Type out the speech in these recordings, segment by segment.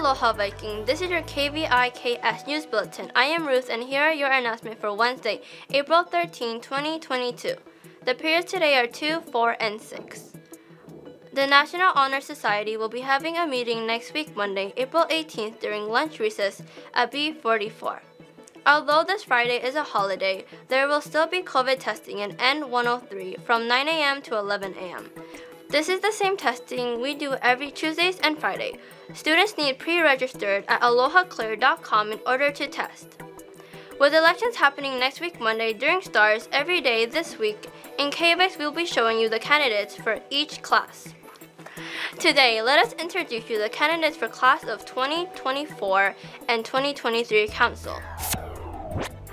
Aloha Viking, this is your KVIKS News Bulletin. I am Ruth and here are your announcements for Wednesday, April 13, 2022. The periods today are 2, 4, and 6. The National Honor Society will be having a meeting next week, Monday, April 18th during lunch recess at B44. Although this Friday is a holiday, there will still be COVID testing in N103 from 9 a.m. to 11 a.m. This is the same testing we do every Tuesdays and Friday. Students need pre-registered at alohaclear.com in order to test. With elections happening next week Monday during STARS every day this week, in KVIKS we'll be showing you the candidates for each class. Today, let us introduce you the candidates for class of 2024 and 2023 council.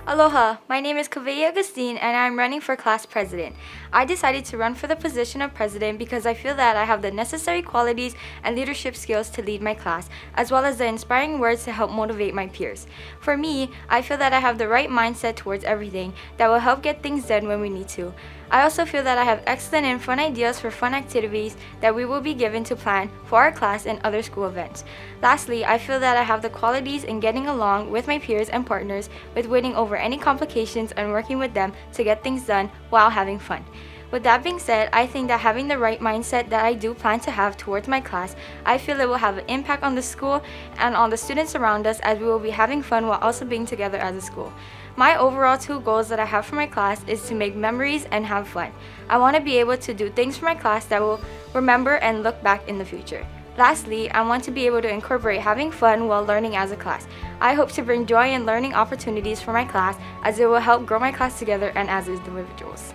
Aloha, my name is Kavei Agustin and I'm running for class president. I decided to run for the position of president because I feel that I have the necessary qualities and leadership skills to lead my class, as well as the inspiring words to help motivate my peers. For me, I feel that I have the right mindset towards everything that will help get things done when we need to. I also feel that I have excellent and fun ideas for fun activities that we will be given to plan for our class and other school events. Lastly, I feel that I have the qualities in getting along with my peers and partners with winning over any complications and working with them to get things done while having fun. With that being said, I think that having the right mindset that I do plan to have towards my class, I feel it will have an impact on the school and on the students around us as we will be having fun while also being together as a school. My overall two goals that I have for my class is to make memories and have fun. I want to be able to do things for my class that will remember and look back in the future. Lastly, I want to be able to incorporate having fun while learning as a class. I hope to bring joy and learning opportunities for my class as it will help grow my class together and as individuals.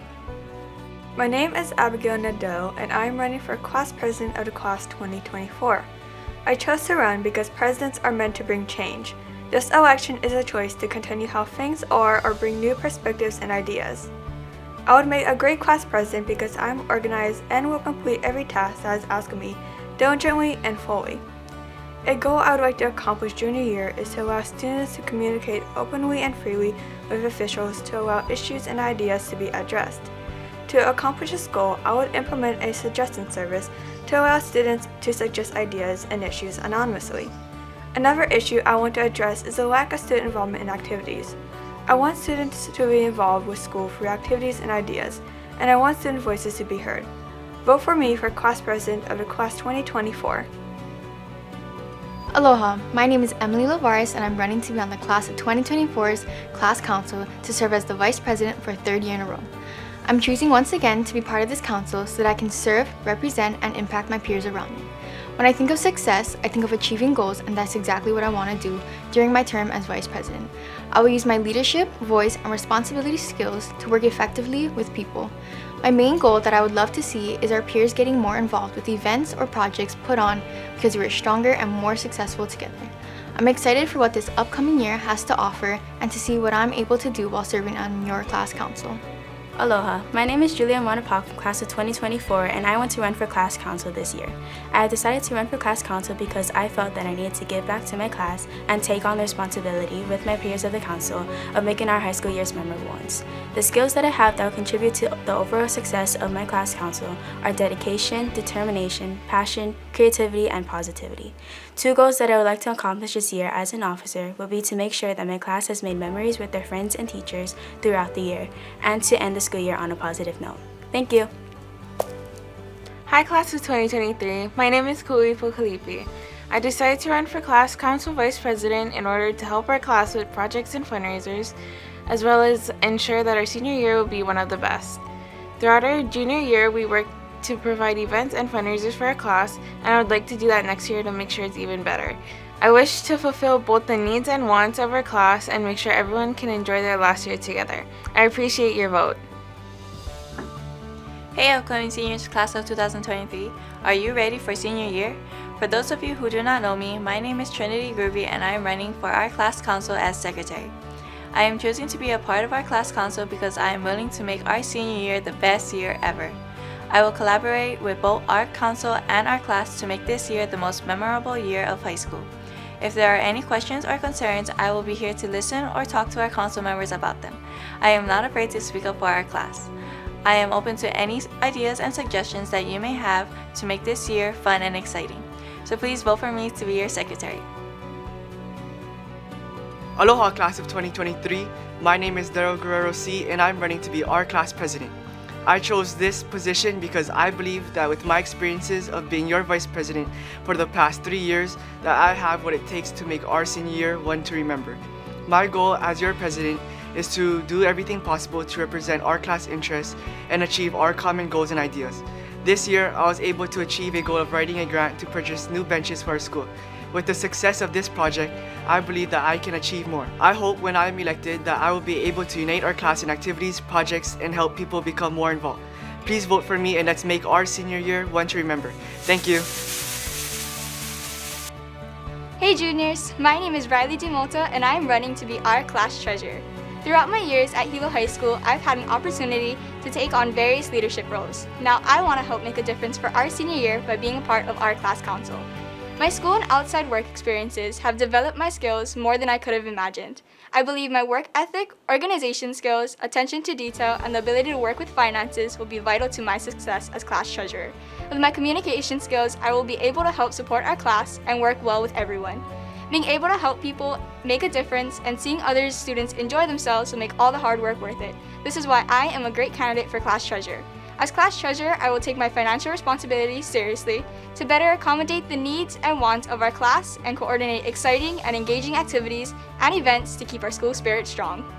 My name is Abigail Nadeau and I am running for class president of the class 2024. I chose to run because presidents are meant to bring change. This election is a choice to continue how things are or bring new perspectives and ideas. I would make a great class president because I am organized and will complete every task that is asked of me diligently and fully. A goal I would like to accomplish junior year is to allow students to communicate openly and freely with officials to allow issues and ideas to be addressed. To accomplish this goal, I would implement a suggestion service to allow students to suggest ideas and issues anonymously. Another issue I want to address is the lack of student involvement in activities. I want students to be involved with school through activities and ideas, and I want student voices to be heard. Vote for me for class president of the class 2024. Aloha, my name is Emily Lavares and I'm running to be on the class of 2024's class council to serve as the vice president for a third year in a row. I'm choosing once again to be part of this council so that I can serve, represent, and impact my peers around me. When I think of success, I think of achieving goals, and that's exactly what I want to do during my term as Vice President. I will use my leadership, voice, and responsibility skills to work effectively with people. My main goal that I would love to see is our peers getting more involved with events or projects put on because we're stronger and more successful together. I'm excited for what this upcoming year has to offer and to see what I'm able to do while serving on your class council. Aloha, my name is Julia Monapak from class of 2024 and I want to run for class council this year. I have decided to run for class council because I felt that I needed to give back to my class and take on the responsibility with my peers of the council of making our high school years memorable ones. The skills that I have that will contribute to the overall success of my class council are dedication, determination, passion, creativity, and positivity. Two goals that I would like to accomplish this year as an officer will be to make sure that my class has made memories with their friends and teachers throughout the year and to end the school year on a positive note. Thank you. Hi class of 2023, my name is Kulipo Kalipi. I decided to run for class council vice president in order to help our class with projects and fundraisers, as well as ensure that our senior year will be one of the best. Throughout our junior year, we worked to provide events and fundraisers for our class, and I would like to do that next year to make sure it's even better. I wish to fulfill both the needs and wants of our class and make sure everyone can enjoy their last year together. I appreciate your vote. Hey upcoming seniors class of 2023, are you ready for senior year? For those of you who do not know me, my name is Trinity Groovy and I am running for our class council as secretary. I am choosing to be a part of our class council because I am willing to make our senior year the best year ever. I will collaborate with both our council and our class to make this year the most memorable year of high school. If there are any questions or concerns, I will be here to listen or talk to our council members about them. I am not afraid to speak up for our class. I am open to any ideas and suggestions that you may have to make this year fun and exciting. So please vote for me to be your secretary. Aloha class of 2023. My name is Daryl Guerrero C and I'm running to be our class president. I chose this position because I believe that with my experiences of being your vice president for the past three years, that I have what it takes to make our senior year one to remember. My goal as your president is to do everything possible to represent our class interests and achieve our common goals and ideas. This year, I was able to achieve a goal of writing a grant to purchase new benches for our school. With the success of this project, I believe that I can achieve more. I hope when I am elected that I will be able to unite our class in activities, projects, and help people become more involved. Please vote for me and let's make our senior year one to remember. Thank you. Hey juniors, my name is Riley DeMolta and I am running to be our class treasurer. Throughout my years at Hilo High School, I've had an opportunity to take on various leadership roles. Now I want to help make a difference for our senior year by being a part of our class council. My school and outside work experiences have developed my skills more than I could have imagined. I believe my work ethic, organization skills, attention to detail, and the ability to work with finances will be vital to my success as class treasurer. With my communication skills, I will be able to help support our class and work well with everyone. Being able to help people make a difference and seeing other students enjoy themselves will make all the hard work worth it. This is why I am a great candidate for class treasurer. As class treasurer, I will take my financial responsibilities seriously to better accommodate the needs and wants of our class and coordinate exciting and engaging activities and events to keep our school spirit strong.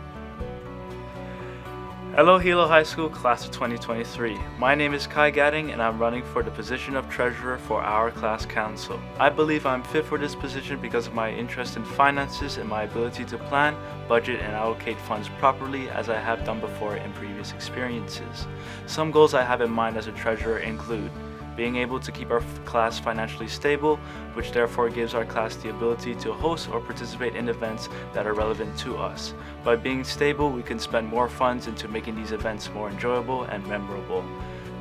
Hello Hilo High School Class of 2023. My name is Kai Gadding and I'm running for the position of Treasurer for our class council. I believe I'm fit for this position because of my interest in finances and my ability to plan, budget, and allocate funds properly as I have done before in previous experiences. Some goals I have in mind as a treasurer include being able to keep our class financially stable, which therefore gives our class the ability to host or participate in events that are relevant to us. By being stable, we can spend more funds into making these events more enjoyable and memorable.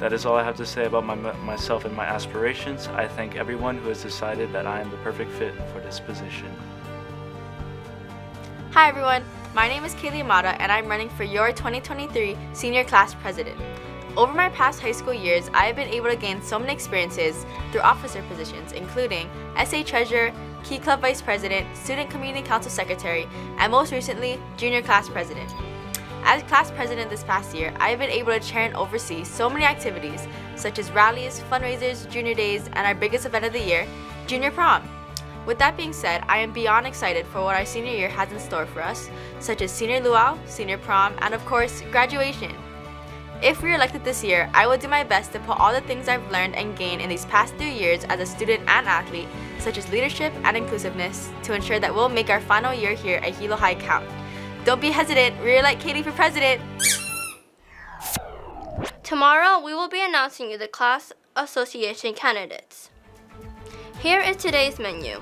That is all I have to say about my, myself and my aspirations. I thank everyone who has decided that I am the perfect fit for this position. Hi everyone, my name is Kaylee Amata and I'm running for your 2023 Senior Class President. Over my past high school years, I have been able to gain so many experiences through officer positions, including SA Treasurer, Key Club Vice President, Student Community Council Secretary, and most recently, Junior Class President. As class president this past year, I have been able to chair and oversee so many activities, such as rallies, fundraisers, junior days, and our biggest event of the year, Junior Prom. With that being said, I am beyond excited for what our senior year has in store for us, such as Senior Luau, Senior Prom, and of course, graduation. If we are elected this year, I will do my best to put all the things I've learned and gained in these past three years as a student and athlete, such as leadership and inclusiveness, to ensure that we'll make our final year here at Hilo High count. Don't be hesitant, like Katie for president! Tomorrow, we will be announcing you the class association candidates. Here is today's menu.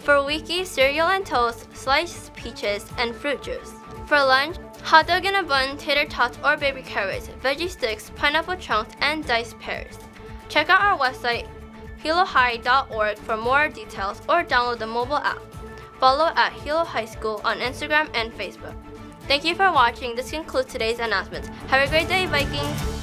For Wiki, cereal and toast, sliced peaches, and fruit juice. For lunch, hot dog in a bun, tater tots or baby carrots, veggie sticks, pineapple chunks, and diced pears. Check out our website, hilohigh.org for more details or download the mobile app. Follow at Hilo High School on Instagram and Facebook. Thank you for watching. This concludes today's announcements. Have a great day, Vikings!